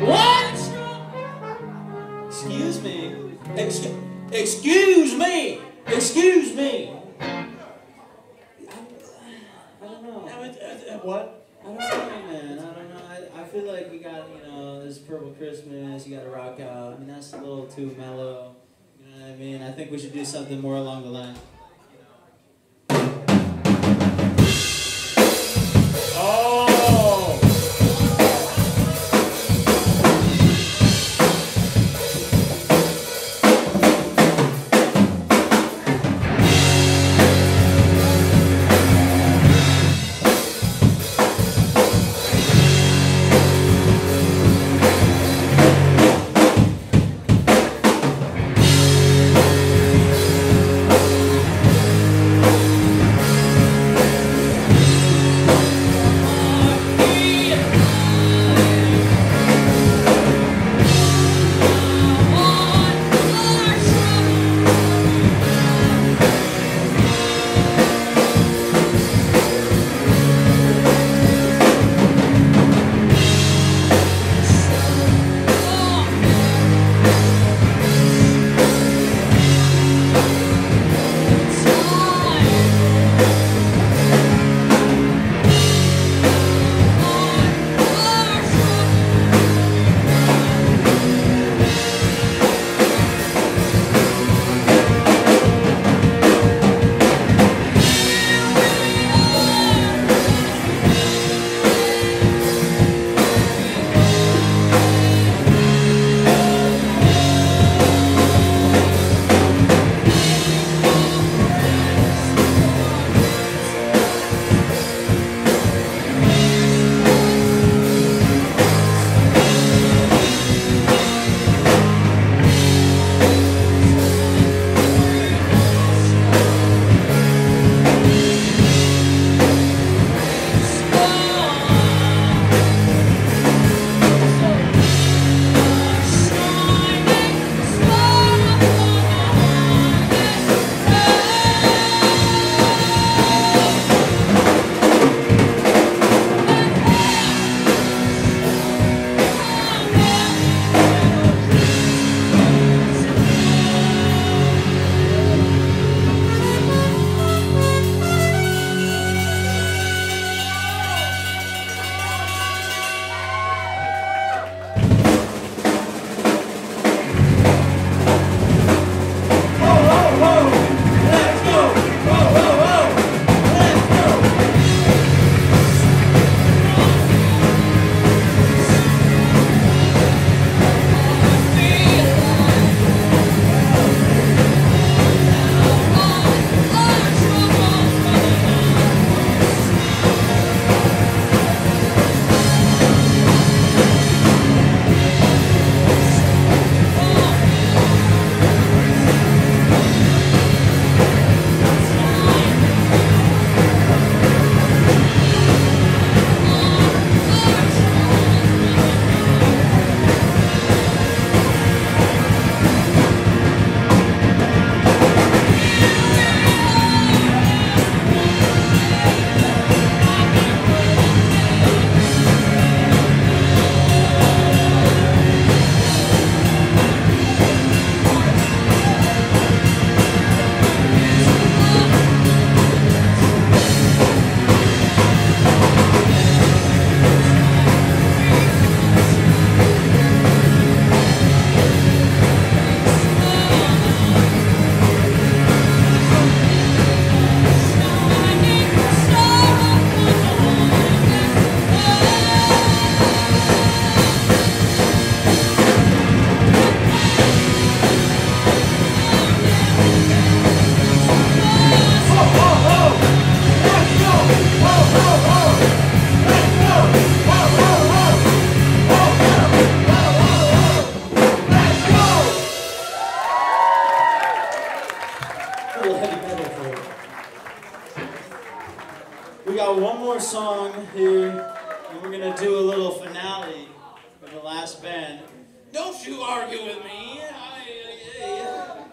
What? Excuse me. Excuse, excuse me. Excuse me. I don't know. Uh, uh, what? I don't know, man. I don't know. I, I feel like we got, you know, this Purple Christmas, you got to rock out. I mean, that's a little too mellow. You know what I mean? I think we should do something more along the line. We got one more song here, and we're gonna do a little finale with the last band. Don't you argue with me.